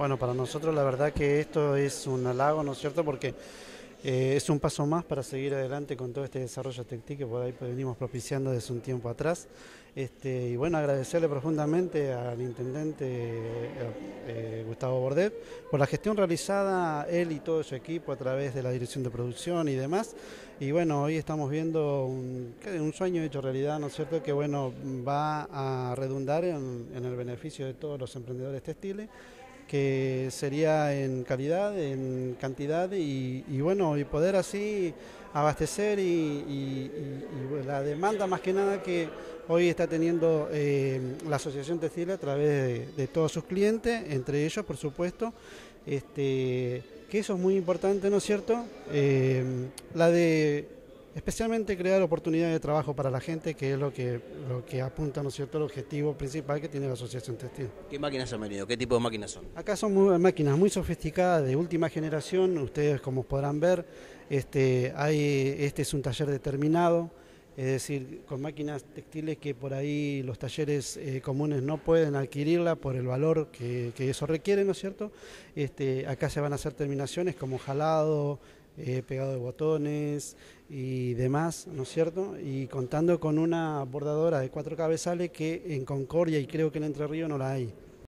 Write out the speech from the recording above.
Bueno, para nosotros la verdad que esto es un halago, ¿no es cierto? Porque eh, es un paso más para seguir adelante con todo este desarrollo TECTI que por ahí venimos propiciando desde un tiempo atrás. Este, y bueno, agradecerle profundamente al intendente eh, eh, Gustavo Bordet por la gestión realizada, él y todo su equipo a través de la dirección de producción y demás. Y bueno, hoy estamos viendo un, sueño hecho realidad, ¿no es cierto?, que bueno, va a redundar en el beneficio de todos los emprendedores textiles que sería en calidad, en cantidad y, bueno, y poder así abastecer y, la demanda más que nada que hoy está teniendo eh, la Asociación Textil a través de, todos sus clientes, entre ellos por supuesto, este, que eso es muy importante, ¿no es cierto? Eh, la de especialmente crear oportunidades de trabajo para la gente, que es lo que, lo que apunta, ¿no es cierto?, el objetivo principal que tiene la Asociación Textil. ¿Qué máquinas han venido? ¿Qué tipo de máquinas son? Acá son máquinas muy sofisticadas, de última generación, ustedes como podrán ver, este, hay, este es un taller determinado, es decir, con máquinas textiles que por ahí los talleres eh, comunes no pueden adquirirla por el valor que, eso requiere, ¿no es cierto? Este, acá se van a hacer terminaciones como jalado, eh, pegado de botones y demás, ¿no es cierto? Y contando con una bordadora de cuatro cabezales que en Concordia y creo que en Entre Ríos no la hay.